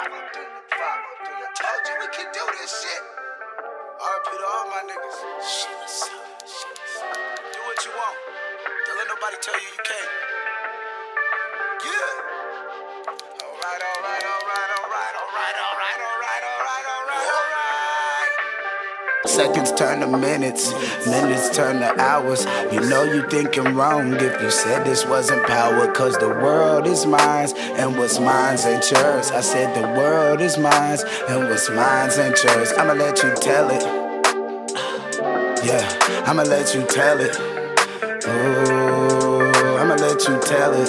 I told you we can do this shit. To all my niggas. Shit, Do what you want. Don't let nobody tell you you can't. Yeah. All right, all right, all right, all right, all right, all right, all right, all right. Seconds turn to minutes, minutes turn to hours. You know you thinking wrong if you said this wasn't power. Cause the world is mine, and what's mine's ain't yours. I said the world is mine, and what's mine's ain't yours. I'ma let you tell it. Yeah, I'ma let you tell it. Ooh, I'ma let you tell it.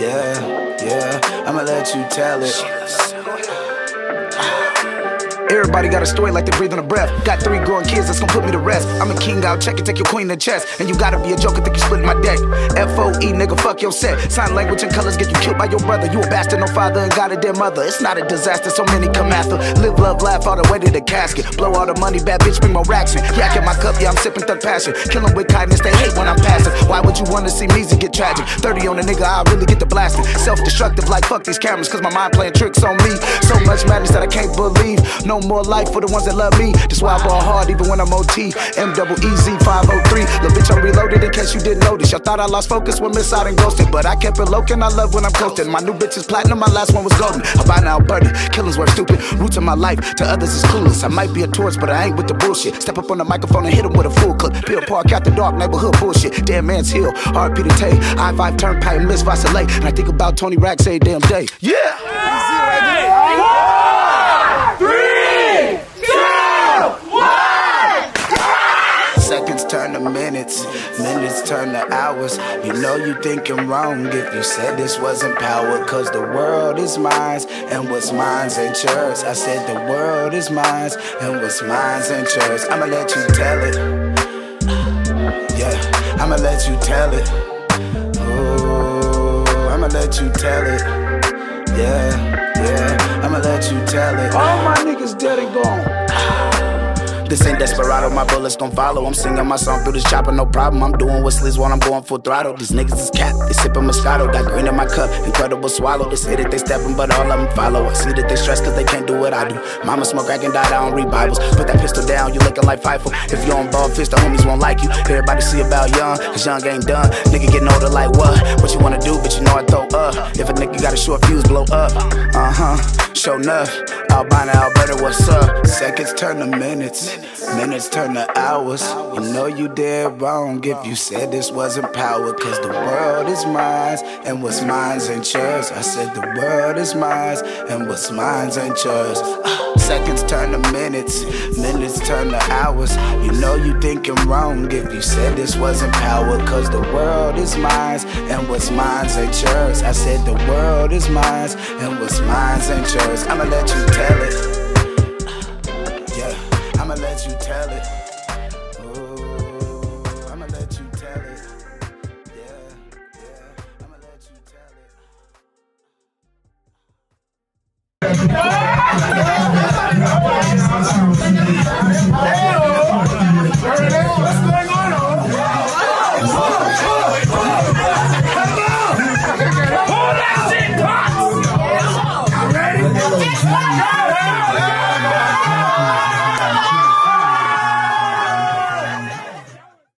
Yeah, yeah, I'ma let you tell it. Everybody got a story like they breathe on a breath. Got three growing kids that's gonna put me to rest. I'm a king, I'll check and take your queen to chest. And you gotta be a joker, think you split my deck. F-O-E, nigga, fuck your set. Sign language and colors get you killed by your brother. You a bastard, no father, and got a dead mother. It's not a disaster, so many come after. Live, love, laugh all the way to the casket. Blow all the money, bad bitch, bring more racks in. Yak in my cup, yeah, I'm sipping thug passion. Killing with kindness, they wanna see me get tragic? 30 on a nigga, I really get the blasting. Self-destructive, like fuck these cameras, cause my mind playing tricks on me. So much madness that I can't believe. No more life for the ones that love me. That's why I ball hard even when I'm OT. M double E Z 503. Little bitch, I'm reloaded in case you didn't notice. Y'all thought I lost focus when miss out and ghosted. But I kept it low, and I love when I'm coasting. My new bitch is platinum, my last one was golden. Buy now birdie, killings were stupid. Roots of my life, to others is clueless. I might be a tourist, but I ain't with the bullshit. Step up on the microphone and hit him with a full clip. Bill Park out the dark neighborhood bullshit. Damn man's hill, RP to Tay. I 5 turnpike miss vacillate. And I think about Tony Racks every damn day. Yeah! Seconds turn to minutes, minutes turn to hours. You know you thinking wrong if you said this wasn't power. Cause the world is mine, and what's mine's ain't yours. I said the world is mine, and what's mine's ain't yours. I'ma let you tell it. Yeah, I'ma let you tell it. Ooh, I'ma let you tell it. Yeah, yeah, I'ma let you tell it. All my niggas dead and gone. This ain't desperado, my bullets gon' follow. I'm singing my song through this chopper, no problem. I'm doing what whistles while I'm going full throttle. These niggas is cap, they sippin' Moscato. Got green in my cup, incredible swallow. They say that they steppin', but all of them follow. I see that they stress cause they can't do what I do. Mama smoke crack and died, I don't read Bibles. Put that pistol down, you looking like Fifo. If you on ball fist, the homies won't like you. Everybody see about young, cause young ain't done. Nigga getting older like what? What you wanna do, but you know I throw up. If a nigga got a short fuse, blow up. Uh huh, show enough. Albina, Alberta, what's up? Seconds turn to minutes, minutes turn to hours. You know you did wrong if you said this wasn't power. Cause the world is mine, and what's mine's ain't yours. I said the world is mine, and what's mine's ain't yours. Ah. Seconds turn to minutes, minutes turn to hours. You know you thinking wrong if you said this wasn't power. Cause the world is mine, and what's mine's ain't yours. I said the world is mine, and what's mine's ain't yours. I'ma let you tell it. Yeah, I'ma let you tell it. Ooh, I'ma let you tell it. Yeah,